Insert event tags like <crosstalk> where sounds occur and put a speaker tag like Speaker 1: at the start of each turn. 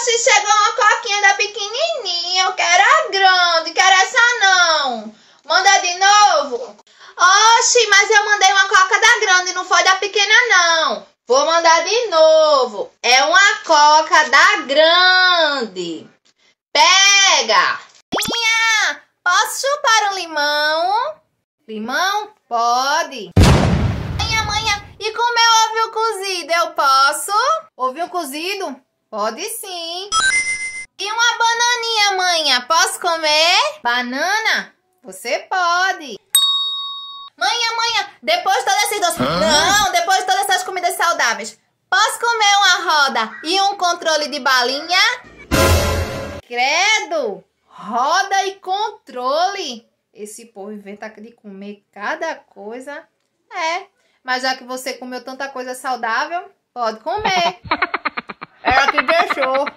Speaker 1: Oxi, chegou uma coquinha da pequenininha. Eu quero a grande, quero essa não. Manda de novo. Oxi, mas eu mandei uma coca da grande, não foi da pequena não. Vou mandar de novo. É uma coca da grande. Pega. Minha, posso chupar um limão? Limão? Pode. Manhã, manhã, e comer ovo cozido, eu posso? Ovo cozido? Pode sim. E uma bananinha, manhã, posso comer? Banana? Você pode. Manhã, manhã, depois de todas essas doces... Não, depois de todas essas comidas saudáveis. Posso comer uma roda e um controle de balinha? Credo! Roda e controle. Esse povo inventa de comer cada coisa. É, mas já que você comeu tanta coisa saudável, pode comer. <laughs> sure.